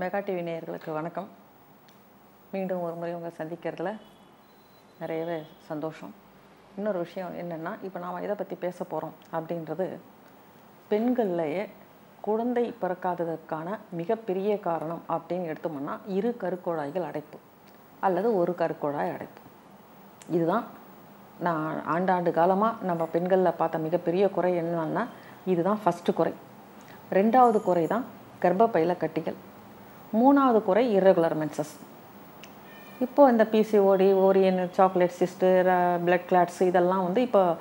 Mega TV நேயர்களுக்கு வணக்கம். மீண்டும் ஒரு முறை உங்களை சந்திக்கிறதுல நிறையவே சந்தோஷம். இன்னொரு விஷயம் என்னென்னா இப்போ நாம் இதை பற்றி பேச போகிறோம் அப்படின்றது பெண்கள்லையே குழந்தை பிறக்காததற்கான மிகப்பெரிய காரணம் அப்படின்னு எடுத்தோம்னா இரு கருக்குழாய்கள் அடைப்பு அல்லது ஒரு கருக்குழாய் அடைப்பு. இதுதான் நான் ஆண்டாண்டு காலமாக நம்ம பெண்களில் பார்த்த மிகப்பெரிய குறை என்னன்னா இதுதான் ஃபஸ்ட்டு குறை. ரெண்டாவது குறை தான் கர்ப்பப்பையில் கட்டிகள். மூணாவது குறை irregular மென்சஸ் இப்போது இந்த PCOD ovarian chocolate cyst blood clots இதெல்லாம் வந்து இப்போ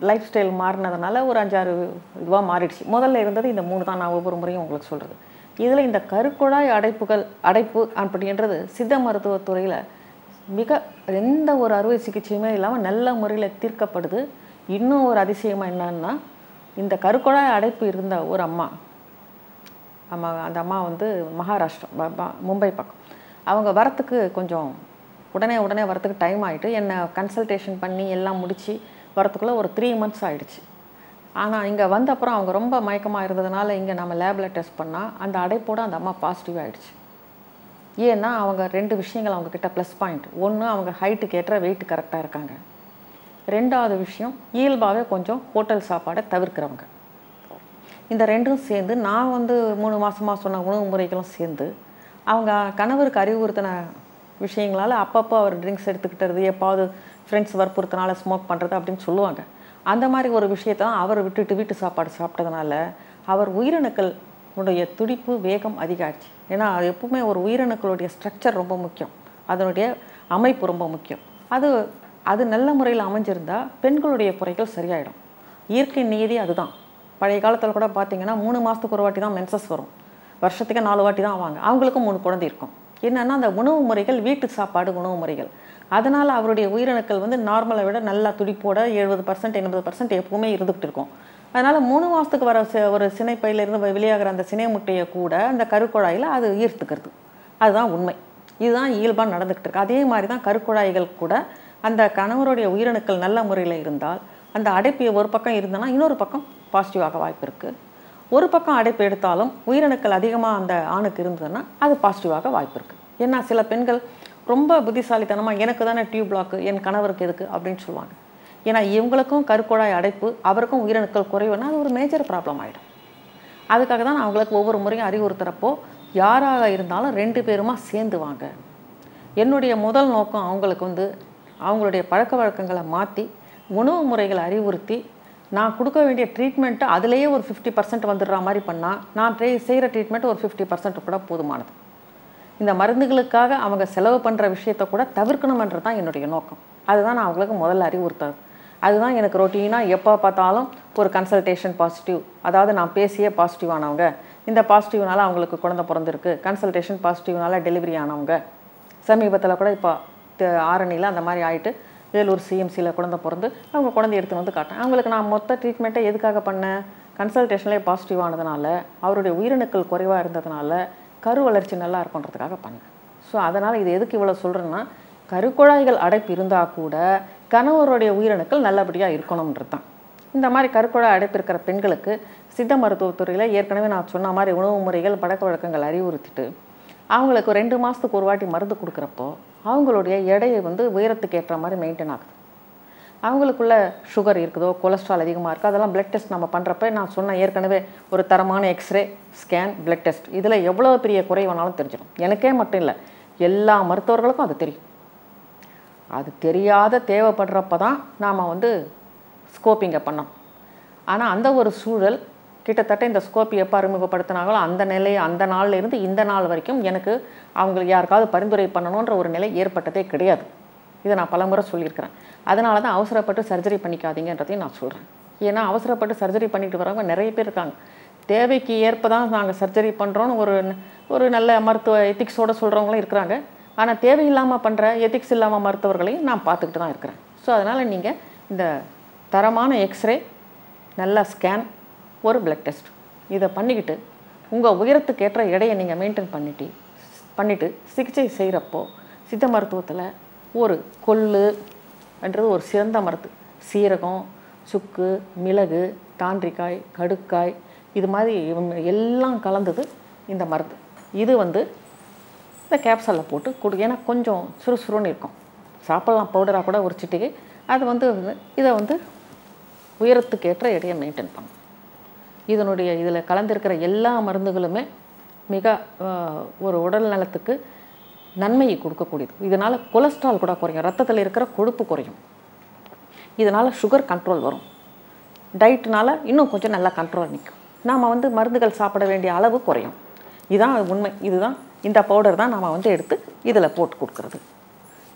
லைஃப் ஸ்டைல் மாறினதுனால ஒரு அஞ்சாறு இதுவாக மாறிடுச்சு. முதல்ல இருந்தது இந்த மூணு தான் நான் ஒவ்வொரு முறையும் உங்களுக்கு சொல்கிறது இதில் இந்த கருக்குழாய் அடைப்புகள் அடைப்பு அப்படின்றது சித்த மருத்துவத்துறையில் மிக எந்த ஒரு அறுவை சிகிச்சையுமே இல்லாமல் நல்ல முறையில் தீர்க்கப்படுது. இன்னும் ஒரு அதிசயமாக என்னன்னா இந்த கருக்குழாய் அடைப்பு இருந்த ஒரு அம்மா அம்மா அந்த அம்மா வந்து மகாராஷ்டிரம் ப- மும்பை பக்கம். அவங்க வரத்துக்கு கொஞ்சம் உடனே உடனே வரத்துக்கு டைம் ஆகிட்டு என்னை கன்சல்டேஷன் பண்ணி எல்லாம் முடித்து வரத்துக்குள்ளே ஒரு த்ரீ மந்த்ஸ் ஆகிடுச்சு ஆனால் இங்கே வந்த அப்புறம் அவங்க ரொம்ப மயக்கமாக இருந்ததுனால இங்கே நம்ம லேபில் டெஸ்ட் பண்ணால் அந்த அடைப்போட அந்த அம்மா பாசிட்டிவ் ஆகிடுச்சு ஏன்னா அவங்க ரெண்டு விஷயங்கள் அவங்கக்கிட்ட ப்ளஸ் பாயிண்ட் ஒன்று அவங்க ஹைட்டுக்கு ஏற்ற வெயிட் கரெக்டாக இருக்காங்க. ரெண்டாவது விஷயம் இயல்பாகவே கொஞ்சம் ஹோட்டல் சாப்பாடை தவிர்க்கிறவங்க. இந்த ரெண்டும் சேர்ந்து நான் வந்து மூணு மாதமாக சொன்ன உணவு முறைகளும் சேர்ந்து அவங்க கணவருக்கு அறிவுறுத்தின விஷயங்களால் அப்பப்போ அவர் ட்ரிங்க்ஸ் எடுத்துக்கிட்டது எப்பாவது ஃப்ரெண்ட்ஸ் வற்புறுத்தினால ஸ்மோக் பண்ணுறது அப்படின்னு சொல்லுவாங்க. அந்த மாதிரி ஒரு விஷயத்தை அவர் விட்டுட்டு வீட்டு சாப்பாடு சாப்பிட்டதுனால அவர் உயிரணுக்கள் உடைய துடிப்பு வேகம் அதிகமாகிடுச்சு ஏன்னா அது எப்பவுமே ஒரு உயிரணுக்களுடைய ஸ்ட்ரக்சர் ரொம்ப முக்கியம். அதனுடைய அமைப்பு ரொம்ப முக்கியம். அது அது நல்ல முறையில் அமைஞ்சிருந்தா பெண்களுடைய குறைகள் சரியாயிடும். இயற்கை நீதி அதுதான். பழைய காலத்தில் கூட பார்த்தீங்கன்னா மூணு மாதத்துக்கு ஒரு வாட்டி தான் மென்சஸ் வரும். வருஷத்துக்கு நாலு வாட்டி தான் ஆவாங்க. அவங்களுக்கும் மூணு குழந்தை இருக்கும். என்னென்னா அந்த உணவு முறைகள் வீட்டு சாப்பாடு உணவு முறைகள். அதனால் அவருடைய உயிரணுக்கள் வந்து நார்மலை விட நல்லா துடிப்போட எழுபது பர்சன்ட் எண்பது பர்சன்ட் எப்பவுமே இருந்துகிட்டு இருக்கும். அதனால் மூணு மாதத்துக்கு வர ஒரு சினைப்பையிலேருந்து வெளியாகிற அந்த சினை முட்டையை கூட அந்த கருக்குழாயில் அது ஈர்த்துக்கிறது. அதுதான் உண்மை. இதுதான் இயல்பாக நடந்துக்கிட்டு இருக்கு. அதே மாதிரி தான் கருக்குழாய்கள் கூட அந்த கணவருடைய உயிரணுக்கள் நல்ல முறையில் இருந்தால் அந்த அடைப்பு ஒரு பக்கம் இருந்தனா இன்னொரு பக்கம் பாசிட்டிவாக வாய்ப்பு இருக்குது ஒரு பக்கம் அடைப்பு எடுத்தாலும் உயிரணுக்கள் அதிகமாக அந்த ஆணுக்கு இருந்ததுன்னா அது பாசிட்டிவாக வாய்ப்பு இருக்குது ஏன்னா சில பெண்கள் ரொம்ப புத்திசாலித்தனமாக எனக்கு தானே டியூப் பிளாக்கு என் கணவருக்கு எதுக்கு? அப்படின்னு சொல்லுவாங்க. ஏன்னா இவங்களுக்கும் கருக்குழாய் அடைப்பு அவருக்கும் உயிரணுக்கள் குறைவுன்னா அது ஒரு மேஜர் ப்ராப்ளம் ஆகிடும் அதுக்காக தான் அவங்களுக்கு ஒவ்வொரு முறையும் அறிவுறுத்துகிறப்போ யாராக இருந்தாலும் ரெண்டு பேருமா சேர்ந்து வாங்க. என்னுடைய முதல் நோக்கம் அவங்களுக்கு வந்து அவங்களுடைய பழக்க வழக்கங்களை மாற்றி உணவு முறைகளை அறிவுறுத்தி நான் கொடுக்க வேண்டிய ட்ரீட்மெண்ட்டு அதுலேயே ஒரு ஃபிஃப்டி பர்சன்ட் வந்துடுற மாதிரி பண்ணால் நான் ட்ரை செய்கிற ட்ரீட்மெண்ட் ஒரு ஃபிஃப்டி பர்சன்ட் கூட போதுமானது. இந்த மருந்துகளுக்காக அவங்க செலவு பண்ணுற விஷயத்தை கூட தவிர்க்கணுமன்றது தான் என்னுடைய நோக்கம். அதுதான் நான் அவங்களுக்கு முதல்ல அறிவுறுத்தது அதுதான் எனக்கு ரொட்டீனாக எப்போ பார்த்தாலும் ஒரு கன்சல்டேஷன் பாசிட்டிவ் அதாவது நான் பேசியே பாசிட்டிவ் ஆனவங்க. இந்த பாசிட்டிவ்னால அவங்களுக்கு குழந்தை பிறந்திருக்கு. கன்சல்டேஷன் பாசிட்டிவ்னால டெலிவரி ஆனவங்க. சமீபத்தில் கூட இப்போ ஆரணியில் அந்த மாதிரி ஆகிட்டு வேலூர் சிஎம்சியில் குழந்தை பிறந்து அவங்க குழந்தை எடுத்துன்னு வந்து காட்டேன் அவங்களுக்கு நான் மொத்த ட்ரீட்மெண்ட்டை எதுக்காக பண்ணேன்? கன்சல்டேஷன்லேயே பாசிட்டிவ் ஆனதுனால அவருடைய உயிரணுக்கள் குறைவாக இருந்ததுனால கரு வளர்ச்சி நல்லா இருக்குன்றதுக்காக பண்ணேன். ஸோ அதனால் இது எதுக்கு இவ்வளோ சொல்கிறேன்னா கருக்குழாய்கள் அடைப்பு இருந்தால் கூட கணவருடைய உயிரணுக்கள் நல்லபடியாக இருக்கணுன்றது தான் இந்த மாதிரி கருக்குழாய் அடைப்பு இருக்கிற பெண்களுக்கு சித்த மருத்துவத்துறையில் ஏற்கனவே நான் சொன்ன மாதிரி உணவு முறைகள் பழக்க வழக்கங்கள் அறிவுறுத்திட்டு அவங்களுக்கு ரெண்டு மாதத்துக்கு ஒரு வாட்டி மருந்து கொடுக்குறப்போ அவங்களுடைய எடையை வந்து உயரத்துக்கு ஏற்ற மாதிரி மெயின்டைன் ஆகுது. அவங்களுக்குள்ள சுகர் இருக்குதோ கொலஸ்ட்ரால் அதிகமாக இருக்கோ அதெல்லாம் பிளட் டெஸ்ட் நம்ம பண்ணுறப்ப நான் சொன்ன ஏற்கனவே ஒரு தரமான எக்ஸ்ரே ஸ்கேன் பிளட் டெஸ்ட் இதில் எவ்வளோ பெரிய குறை வேணாலும் தெரிஞ்சிடும். எனக்கே மட்டும் இல்லை எல்லா மருத்துவர்களுக்கும் அது தெரியும். அது தெரியாத தேவைப்படுறப்ப தான் நாம் வந்து ஸ்கோப்பிங்கை பண்ணோம் ஆனால் அந்த ஒரு சூழல் கிட்டத்தட்ட இந்த ஸ்கோப் எப்போ அறிமுகப்படுத்தினாங்களோ அந்த நிலை அந்த நாள்லேருந்து இந்த நாள் வரைக்கும் எனக்கு அவங்களுக்கு யாருக்காவது பரிந்துரை பண்ணணுன்ற ஒரு நிலை ஏற்பட்டதே கிடையாது. இதை நான் பலமுறை சொல்லியிருக்கிறேன். அதனால தான் அவசரப்பட்டு சர்ஜரி பண்ணிக்காதீங்கன்றதையும் நான் சொல்கிறேன் ஏன்னா அவசரப்பட்டு சர்ஜரி பண்ணிட்டு வரவங்க நிறைய பேர் இருக்காங்க. தேவைக்கு ஏற்ப தான் நாங்கள் சர்ஜரி பண்ணுறோன்னு ஒரு ஒரு நல்ல மருத்துவ எத்திக்ஸோடு சொல்கிறவங்களும் இருக்கிறாங்க. ஆனால் தேவையில்லாமல் பண்ணுற எத்திக்ஸ் இல்லாமல் மருத்துவர்களையும் நான் பார்த்துக்கிட்டு தான் இருக்கிறேன். ஸோ அதனால் நீங்கள் இந்த தரமான எக்ஸ்ரே நல்ல ஸ்கேன் ஒரு பிளட் டெஸ்ட் இதை பண்ணிக்கிட்டு உங்கள் உயரத்துக்கு ஏற்ற எடையை நீங்கள் மெயின்டைன் பண்ணிட்டு பண்ணிவிட்டு சிகிச்சை செய்கிறப்போ சித்த மருத்துவத்தில் ஒரு கொள்ளு என்றது ஒரு சிறந்த மருந்து. சீரகம் சுக்கு மிளகு தாண்டிக்காய் கடுக்காய் இது மாதிரி எல்லாம் கலந்தது இந்த மருந்து. இது வந்து இந்த கேப்சலில் போட்டு கொடு ஏன்னா கொஞ்சம் சுறுசுறுன்னு இருக்கும். சாப்பிட்லாம் பவுடராக கூட ஒரு சிட்டிகை. அது வந்து இதை வந்து உயரத்துக்கு ஏற்ற எடையை மெயின்டைன் பண்ணும். இதனுடைய இதில் கலந்திருக்கிற எல்லா மருந்துகளுமே மிக ஒரு உடல் நலத்துக்கு நன்மையை கொடுக்கக்கூடியது. இதனால் கொலஸ்ட்ரால் கூட குறையும். ரத்தத்தில் இருக்கிற கொழுப்பு குறையும். இதனால் சுகர் கண்ட்ரோல் வரும். டயட்னால் இன்னும் கொஞ்சம் நல்லா கண்ட்ரோல் நிற்கும் நாம் வந்து மருந்துகள் சாப்பிட வேண்டிய அளவு குறையும். இதுதான் உண்மை. இதுதான் இந்த பவுடர் தான் நாம் வந்து எடுத்து இதில் போட்டு கொடுக்குறது.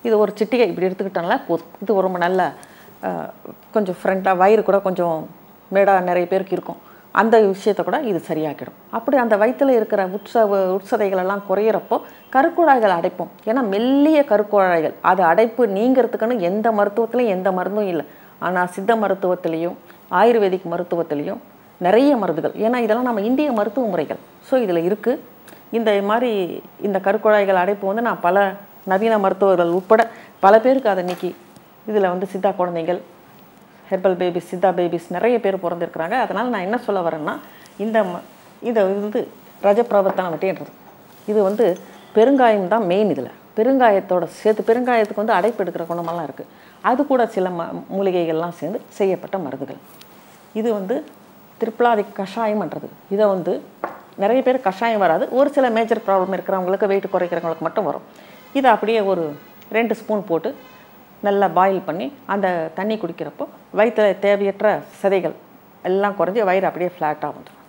இது ஒரு சிட்டிகை இப்படி எடுத்துக்கிட்டோம்னா போதும் இது ரொம்ப நல்ல கொஞ்சம் ஃப்ரெண்டாக வயிறு கூட கொஞ்சம் மேடாக நிறைய பேருக்கு இருக்கும். அந்த விஷயத்தை கூட இது சரியாக்கிடும். அப்படி அந்த வயிற்றில் இருக்கிற உற்சவ உற்சதைகள் எல்லாம் குறையிறப்போ கருக்குழாய்கள் அடைப்போம். ஏன்னா மெல்லிய கருக்குழாய்கள். அது அடைப்பு நீங்கிறதுக்குன்னு எந்த மருத்துவத்துலையும் எந்த மருந்தும் இல்லை. ஆனால் சித்த மருத்துவத்திலையும் ஆயுர்வேதிக் மருத்துவத்திலையும் நிறைய மருந்துகள். ஏன்னா இதெல்லாம் நம்ம இந்திய மருத்துவ முறைகள். ஸோ இதில் இருக்குது இந்த மாதிரி இந்த கருக்குழாய்கள் அடைப்பு வந்து நான் பல நவீன மருத்துவர்கள் உட்பட பல பேருக்கு அதை இன்றைக்கி இதில் வந்து சித்தா குழந்தைகள் ஹெர்பல் பேபிஸ் சித்தா பேபிஸ் நிறைய பேர் பிறந்திருக்கிறாங்க. அதனால் நான் என்ன சொல்ல வரேன்னா இந்த ம- இதை வந்து ரஜப்பிரவர்த்தனம் அப்படின்றது இது வந்து பெருங்காயம் தான் மெயின் இதில். பெருங்காயத்தோட சேர்த்து பெருங்காயத்துக்கு வந்து அடைப்பு எடுக்கிற குணமெல்லாம் இருக்குது அது கூட சில ம மூலிகைகள்லாம் சேர்ந்து செய்யப்பட்ட மருந்துகள். இது வந்து திரிப்ளாதி கஷாயம்ன்றது. இதை வந்து நிறைய பேர் கஷாயம் வராது. ஒரு சில மேஜர் ப்ராப்ளம் இருக்கிறவங்களுக்கு வெயிட் குறைக்கிறவங்களுக்கு மட்டும் வரும். இதை அப்படியே ஒரு ரெண்டு ஸ்பூன் போட்டு நல்லா பாயில் பண்ணி அந்த தண்ணி குடிக்கிறப்போ வயிற்றில் தேவையற்ற சதைகள் எல்லாம் குறைஞ்சி வயிறு அப்படியே ஃப்ளாட்டாக வந்துடும்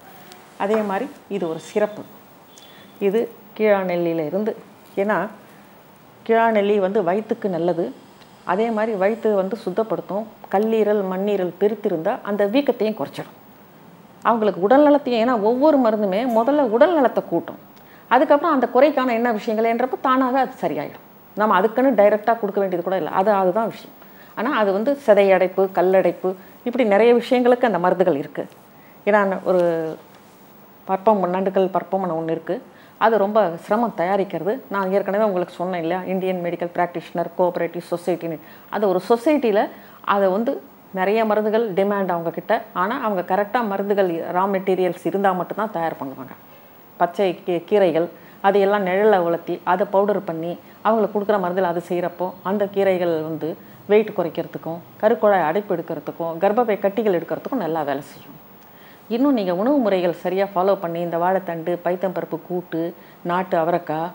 அதே மாதிரி இது ஒரு சிறப்பு இது கீழாநெல்லியில் இருந்து ஏன்னா கீழாநெல்லி வந்து வயிற்றுக்கு நல்லது. அதே மாதிரி வயிற்று வந்து சுத்தப்படுத்தும். கல்லீரல் மண்ணீரல் பெருத்திருந்தால் அந்த வீக்கத்தையும் குறைச்சிடும். அவங்களுக்கு உடல் நலத்தையும் ஏன்னா ஒவ்வொரு மருந்துமே முதல்ல உடல் நலத்தை கூட்டும். அதுக்கப்புறம் அந்த குறைக்கான என்ன விஷயங்கள்ன்றப்ப தானாக அது சரியாயிடும் நம்ம அதுக்குன்னு டைரெக்டாக கொடுக்க வேண்டியது கூட இல்லை. அது அதுதான் விஷயம். ஆனால் அது வந்து சிதையடைப்பு கல்லடைப்பு இப்படி நிறைய விஷயங்களுக்கு அந்த மருந்துகள் இருக்குது ஏன்னா ஒரு பற்பம் நண்டுகள் பற்பம்னு ஒன்று இருக்குது அது ரொம்ப சிரமம் தயாரிக்கிறது. நான் ஏற்கனவே உங்களுக்கு சொன்னேன் இல்லையா? இந்தியன் மெடிக்கல் ப்ராக்டிஷனர் கோஆப்ரேட்டிவ் சொசைட்டின்னு அது ஒரு சொசைட்டியில் அதை வந்து நிறைய மருந்துகள் டிமாண்ட் அவங்கக்கிட்ட ஆனால் அவங்க கரெக்டாக மருந்துகள் ரா மெட்டீரியல்ஸ் இருந்தால் மட்டும்தான் தயார் பண்ணுவாங்க. பச்சை கீ- கீரைகள் அதையெல்லாம் நிழலில் உலர்த்தி அதை பவுடர் பண்ணி அவங்களுக்கு கொடுக்குற மருந்தில் அதை செய்கிறப்போ அந்த கீரைகள் வந்து வெயிட் குறைக்கிறதுக்கும் கருக்குழாய் அடைப்பு எடுக்கிறதுக்கும் கர்ப்பப்பை கட்டிகள் எடுக்கிறதுக்கும் நல்லா வேலை செய்யும். இன்னும் நீங்கள் உணவு முறைகள் சரியாக ஃபாலோ பண்ணி இந்த வாழைத்தண்டு பைத்தம்பருப்பு கூட்டு நாட்டு அவரைக்காய்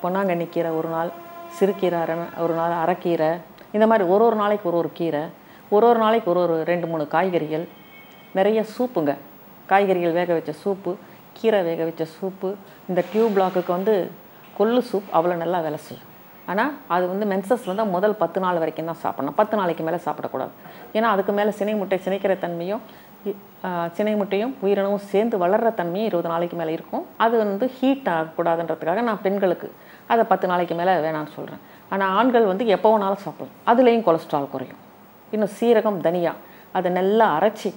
பொன்னாங்கண்ணி கீரை ஒரு நாள் சிறுகீரை அரை ஒரு நாள் அரைக்கீரை இந்த மாதிரி ஒரு ஒரு நாளைக்கு ஒரு ஒரு கீரை ஒரு ஒரு நாளைக்கு ஒரு ஒரு ரெண்டு மூணு காய்கறிகள் நிறைய சூப்புங்க. காய்கறிகள் வேக வச்ச சூப்பு கீரை வேக வச்ச சூப்பு இந்த டியூப் பிளாக்குக்கு வந்து கொள்ளு சூப் அவ்வளோ நல்லா வேலை செய்யும். ஆனால் அது வந்து மென்சஸ் வந்து முதல் பத்து நாள் வரைக்கும் தான் சாப்பிடணும். பத்து நாளைக்கு மேலே சாப்பிடக்கூடாது. ஏன்னா அதுக்கு மேலே சினை முட்டை சினைக்கிற தன்மையும் சினை முட்டையும் உயிரினமும் சேர்ந்து வளர்கிற தன்மையும் இருபது நாளைக்கு மேலே இருக்கும். அது வந்து ஹீட் ஆகக்கூடாதுன்றதுக்காக நான் பெண்களுக்கு அதை பத்து நாளைக்கு மேலே வேணாம்னு சொல்கிறேன் ஆனால் ஆண்கள் வந்து எப்போ வேணாலும் சாப்பிடலாம். அதுலேயும் கொலஸ்ட்ரால் குறையும். இன்னும் சீரகம் தனியாக அதை நல்லா அரைச்சி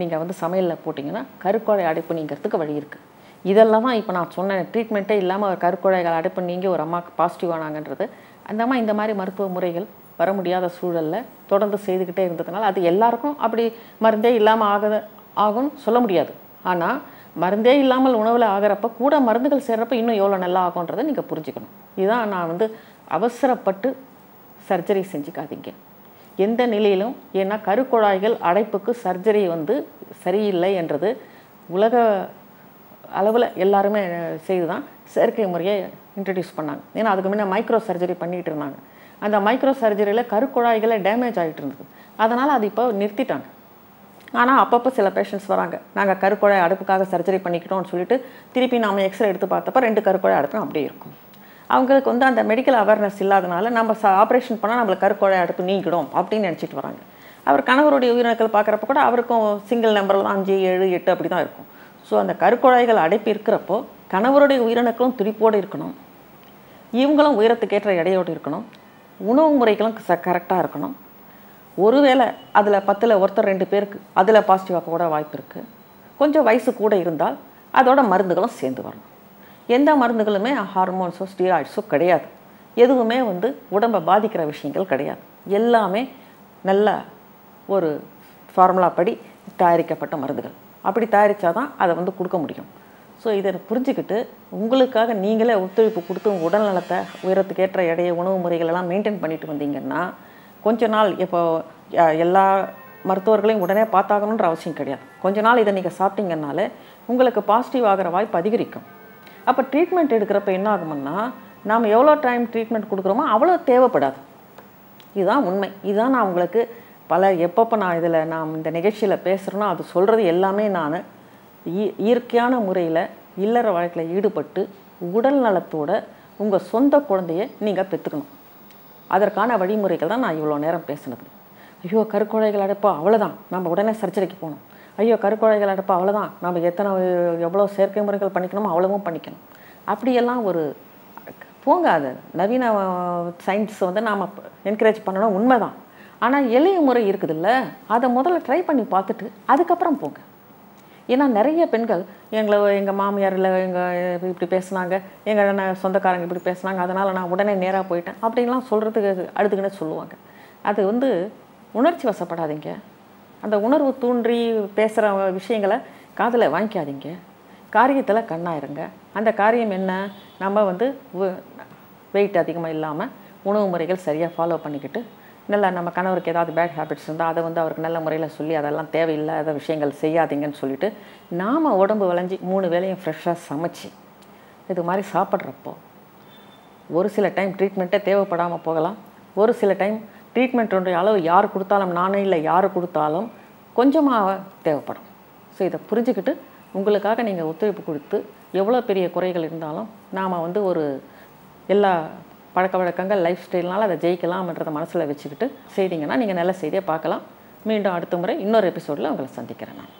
நீங்கள் வந்து சமையலில் போட்டிங்கன்னா கருக்குழை அடைப்பு நீங்கிறதுக்கு வழி இருக்குது இதெல்லாம் தான் இப்போ நான் சொன்ன ட்ரீட்மெண்ட்டே இல்லாமல் ஒரு அடைப்பு நீங்கி ஒரு அம்மாவுக்கு பாசிட்டிவ் ஆனாங்கன்றது. அந்த அம்மா இந்த மாதிரி மருத்துவ முறைகள் வர முடியாத சூழலில் தொடர்ந்து செய்துக்கிட்டே இருந்ததுனால அது எல்லாருக்கும் அப்படி மருந்தே இல்லாமல் ஆக ஆகும்னு சொல்ல முடியாது. ஆனால் மருந்தே இல்லாமல் உணவில் ஆகிறப்ப கூட மருந்துகள் சேர்றப்ப இன்னும் எவ்வளோ நல்லா ஆகுன்றதை நீங்கள் புரிஞ்சுக்கணும். இதுதான் நான் வந்து அவசரப்பட்டு சர்ஜரி செஞ்சுக்காதீங்க. எந்த நிலையிலும் ஏன்னா கருக்குழாய்கள் அடைப்புக்கு சர்ஜரி வந்து சரியில்லை என்றது உலக அளவில் எல்லாருமே செய்து தான் செயற்கை முறையை இன்ட்ரடியூஸ் பண்ணாங்க. ஏன்னா அதுக்கு முன்னே மைக்ரோ சர்ஜரி பண்ணிகிட்டு இருந்தாங்க. அந்த மைக்ரோ சர்ஜரியில் கருக்குழாய்களை டேமேஜ் ஆகிட்டு இருந்தது. அதனால் அது இப்போ நிறுத்திட்டாங்க. ஆனால் அப்பப்போ சில பேஷண்ட்ஸ் வராங்க. நாங்கள் கருக்குழாய் அடுப்புக்காக சர்ஜரி பண்ணிக்கிட்டோம்னு சொல்லிட்டு திருப்பி நாம் எக்ஸ்ரே எடுத்து பார்த்தப்ப ரெண்டு கருக்குழாய் அடுப்பும் அப்படியே இருக்கும். அவங்களுக்கு வந்து அந்த மெடிக்கல் அவேர்னஸ் இல்லாதனால நம்ம ச ஆப்ரேஷன் பண்ணால் நம்மளுக்கு கருக்குழாய் அடுப்பு நீங்கிடும் அப்படின்னு நினச்சிட்டு வராங்க. அவர் கணவருடைய உயிரினங்கள் பார்க்குறப்ப கூட அவருக்கும் சிங்கிள் நம்பரில் தான் அஞ்சு ஏழு எட்டு அப்படி தான் இருக்கும். ஸோ அந்த கருக்குழாய்கள் அடைப்பு இருக்கிறப்போ கணவருடைய உயிரணுக்களும் துடிப்போடு இருக்கணும். இவங்களும் உயரத்துக்கேற்ற எடையோடு இருக்கணும். உணவு முறைகளும் ச கரெக்டாக இருக்கணும். ஒருவேளை அதில் பத்தில் ஒருத்தர் ரெண்டு பேருக்கு அதில் பாசிட்டிவாக கூட வாய்ப்பு இருக்குது கொஞ்சம் வயசு கூட இருந்தால் அதோட மருந்துகளும் சேர்ந்து வரணும். எந்த மருந்துகளுமே ஹார்மோன்ஸோ ஸ்டீராய்ட்ஸோ கிடையாது. எதுவுமே வந்து உடம்பை பாதிக்கிற விஷயங்கள் கிடையாது. எல்லாமே நல்ல ஒரு ஃபார்முலா படி தயாரிக்கப்பட்ட மருந்துகள். அப்படி தயாரித்தா தான் அதை வந்து கொடுக்க முடியும். ஸோ இதை புரிஞ்சுக்கிட்டு உங்களுக்காக நீங்களே ஒத்துழைப்பு கொடுத்து உங்கள் உடல் நலத்தை உயரத்துக்கு ஏற்ற எடைய உணவு முறைகள் எல்லாம் மெயின்டைன் பண்ணிட்டு வந்தீங்கன்னா கொஞ்ச நாள் இப்போ எல்லா மருத்துவர்களையும் உடனே பார்த்தாகணுன்ற அவசியம் கிடையாது. கொஞ்ச நாள் இதை நீங்கள் சாப்பிட்டீங்கன்னாலே உங்களுக்கு பாசிட்டிவ் ஆகிற வாய்ப்பு அதிகரிக்கும். அப்போ ட்ரீட்மெண்ட் எடுக்கிறப்ப என்ன ஆகும்னா நாம் எவ்வளோ டைம் ட்ரீட்மெண்ட் கொடுக்குறோமோ அவ்வளோ தேவைப்படாது. இதுதான் உண்மை. இதுதான் நான் உங்களுக்கு பல எப்பப்போ நான் இதில் நான் இந்த நிகழ்ச்சியில் பேசுகிறேனோ அது சொல்கிறது எல்லாமே நான். இ- இயற்கையான முறையில் இல்லற வாழ்க்கையில் ஈடுபட்டு உடல் நலத்தோட உங்கள் சொந்த குழந்தைய நீங்கள் பெற்றுக்கணும். அதற்கான வழிமுறைகள் தான் நான் இவ்வளோ நேரம் பேசுனது. ஐயோ கருக்குழைகள் அடைப்போ அவ்வளோதான் நம்ம உடனே சர்ஜரிக்கு போகணும். ஐயோ கருக்குழைகள் அடைப்பா அவ்வளோதான் நம்ம எத்தனை எவ்வளோ செயற்கை முறைகள் பண்ணிக்கணுமோ அவ்வளவும் பண்ணிக்கணும். அப்படியெல்லாம் ஒரு போங்க அது நவீன சயின்ஸ் வந்து நாம் என்கரேஜ் பண்ணணும் உண்மைதான். ஆனால் எளிய முறை இருக்குதுல்ல? அதை முதல்ல ட்ரை பண்ணி பார்த்துட்டு அதுக்கப்புறம் போங்க. ஏன்னா நிறைய பெண்கள் எங்களை எங்கள் மாமியார் இல்லை எங்கள் இப்படி பேசுனாங்க எங்கள் சொந்தக்காரங்க இப்படி பேசுனாங்க அதனால் நான் உடனே நேராக போயிட்டேன் அப்படின்லாம் சொல்கிறதுக்கு அடுத்துக்கினே சொல்லுவாங்க. அது வந்து உணர்ச்சி வசப்படாதீங்க. அந்த உணர்வு தூண்டி பேசுகிற விஷயங்களை காதில் வாங்கிக்காதீங்க. காரியத்தில் கண்ணாயிருங்க. அந்த காரியம் என்ன? நம்ம வந்து வெயிட் அதிகமாக இல்லாமல் உணவு முறைகள் சரியாக ஃபாலோ பண்ணிக்கிட்டு நல்லா நம்ம கணவருக்கு ஏதாவது பேட் ஹேபிட்ஸ் இருந்தால் அதை வந்து அவருக்கு நல்ல முறையில் சொல்லி அதெல்லாம் தேவையில்லாத விஷயங்கள் செய்யாதீங்கன்னு சொல்லிவிட்டு நாம் உடம்பு விளைஞ்சி மூணு வேளையும் ஃப்ரெஷ்ஷாக சமைச்சு இது மாதிரி சாப்பிட்றப்போ ஒரு சில டைம் ட்ரீட்மெண்ட்டே தேவைப்படாமல் போகலாம். ஒரு சில டைம் ட்ரீட்மெண்ட்டுடைய அளவு யார் கொடுத்தாலும் நானே இல்லை யார் கொடுத்தாலும் கொஞ்சமாக தேவைப்படும். ஸோ இதை புரிஞ்சுக்கிட்டு உங்களுக்காக நீங்கள் ஒத்துழைப்பு கொடுத்து எவ்வளோ பெரிய குறைகள் இருந்தாலும் நாம் வந்து ஒரு எல்லா பழக்க வழக்கங்கள் லைஃப் ஸ்டைல்னால அதை ஜெயிக்கலாம்ன்றதை மனசில் வச்சுக்கிட்டு செய்தீங்கன்னா நீங்கள் நல்ல செய்தியை பார்க்கலாம். மீண்டும் அடுத்த முறை இன்னொரு எபிசோடில் உங்களை சந்திக்கிறேன் நான்.